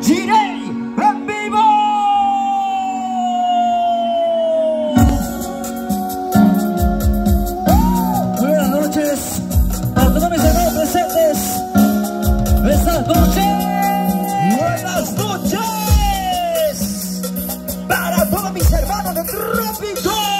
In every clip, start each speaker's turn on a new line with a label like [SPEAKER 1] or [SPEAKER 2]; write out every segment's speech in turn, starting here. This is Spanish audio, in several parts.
[SPEAKER 1] Girey en vivo. Buenas noches a todos mis hermanos presentes. Esta noche. Buenas noches para todos mis hermanos de Trópico.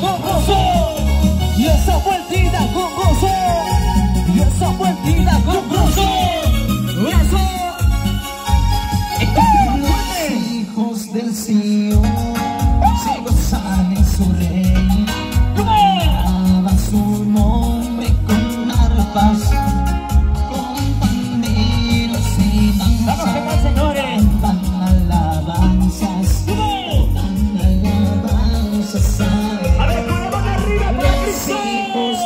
[SPEAKER 1] Con gozo, y esa vueltita con gozo, y esa vueltita con gozo. Eso.
[SPEAKER 2] Hijos del Sion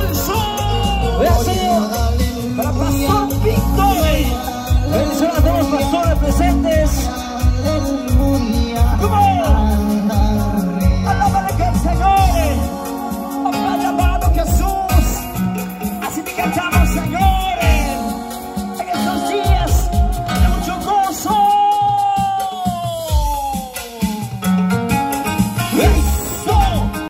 [SPEAKER 2] 认输。我要。